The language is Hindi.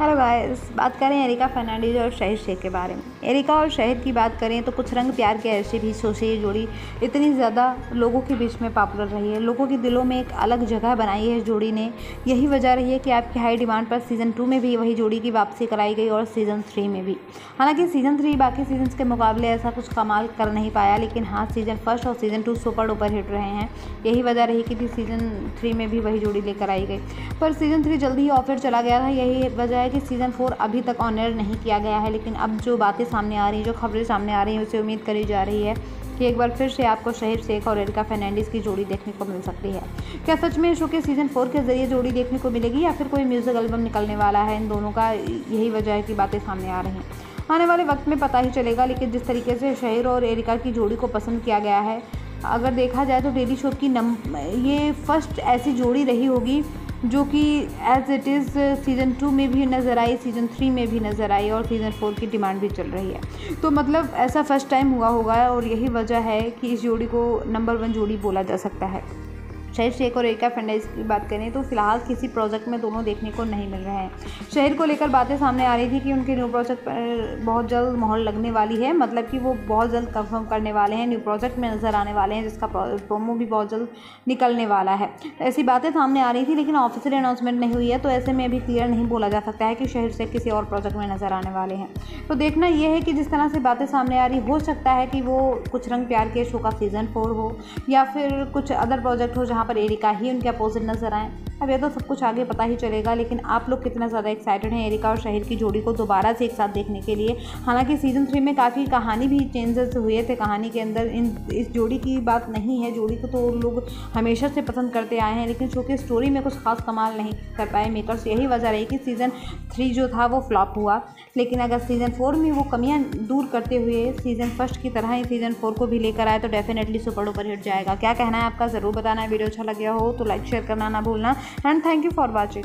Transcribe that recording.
हेलो गाइस बात करें एरिका फर्नांडीज और शहीद शेख के बारे में। एरिका और शहीद की बात करें तो कुछ रंग प्यार के ऐसे भी सोचे ये जोड़ी इतनी ज़्यादा लोगों के बीच में पॉपुलर रही है। लोगों के दिलों में एक अलग जगह बनाई है जोड़ी ने। यही वजह रही है कि आपकी हाई डिमांड पर सीज़न टू में भी वही जोड़ी की वापसी कराई गई और सीज़न थ्री में भी। हालाँकि सीज़न थ्री बाकी सीज़न के मुकाबले ऐसा कुछ कमाल कर नहीं पाया, लेकिन हाँ सीज़न फ़र्स्ट और season two super duper hit रहे हैं। यही वजह रही कि सीज़न थ्री में भी वही जोड़ी लेकर आई गई। पर सीज़न थ्री जल्दी ही ऑफ़र चला गया था। यही वजह है कि सीज़न फोर अभी तक ऑनर नहीं किया गया है, लेकिन अब जो बातें सामने आ रही हैं, जो खबरें सामने आ रही हैं, उसे उम्मीद करी जा रही है कि एक बार फिर से आपको शहीद शेख और एरिका फर्नांडिस की जोड़ी देखने को मिल सकती है। क्या सच में शो के सीज़न फोर के ज़रिए जोड़ी देखने को मिलेगी या फिर कोई म्यूज़िक एल्बम निकलने वाला है? इन दोनों का यही वजह है कि बातें सामने आ रही हैं। आने वाले वक्त में पता ही चलेगा, लेकिन जिस तरीके से शहीर और एरिका की जोड़ी को पसंद किया गया है, अगर देखा जाए तो डेली शो की नम, ये फ़र्स्ट ऐसी जोड़ी रही होगी जो कि as it is season two में भी नज़र आई सीज़न थ्री में भी नज़र आई और सीज़न फोर की डिमांड भी चल रही है। तो मतलब ऐसा फ़र्स्ट टाइम हुआ होगा और यही वजह है कि इस जोड़ी को नंबर वन जोड़ी बोला जा सकता है। शहर शेख और एरिका फर्नाइज की बात करें तो फ़िलहाल किसी प्रोजेक्ट में दोनों देखने को नहीं मिल रहे हैं। शहर को लेकर बातें सामने आ रही थी कि उनके न्यू प्रोजेक्ट पर बहुत जल्द मोहर लगने वाली है मतलब कि वो बहुत जल्द कंफर्म करने वाले हैं न्यू प्रोजेक्ट में नज़र आने वाले हैं, जिसका प्रोमो भी बहुत जल्द निकलने वाला है। तो ऐसी बातें सामने आ रही थी, लेकिन ऑफिसियल अनाउंसमेंट नहीं हुई है तो ऐसे में अभी क्लियर नहीं बोला जा सकता है कि शहर से किसी और प्रोजेक्ट में नज़र आने वाले हैं। तो देखना यह है कि जिस तरह से बातें सामने आ रही, हो सकता है कि वो कुछ रंग प्यार के शो का सीज़न फोर हो, या फिर कुछ अदर प्रोजेक्ट हो जहाँ पर एरिका ही उनके अपोजिट नज़र आए। अब यह तो सब कुछ आगे पता ही चलेगा, लेकिन आप लोग कितना ज़्यादा एक्साइटेड हैं एरिका और शहीद की जोड़ी को दोबारा से एक साथ देखने के लिए। हालाँकि सीज़न थ्री में काफ़ी कहानी भी चेंजेस हुए थे कहानी के अंदर। इन, इस जोड़ी की बात नहीं है, जोड़ी को तो लोग हमेशा से पसंद करते आए हैं, लेकिन चूँकि स्टोरी में कुछ खास कमाल नहीं कर पाए मेकर्स यही वजह रही कि सीज़न थ्री जो था वो फ्लॉप हुआ। लेकिन अगर सीज़न फोर में वो कमियाँ दूर करते हुए सीज़न फ़र्स्ट की तरह ही सीज़न फोर को भी लेकर आए तो डेफिनेटली सुपर डुपर हिट जाएगा। क्या कहना है आपका? ज़रूर बताना है वीडियो अच्छा लग गया हो तो लाइक शेयर करना ना भूलना। And thank you for watching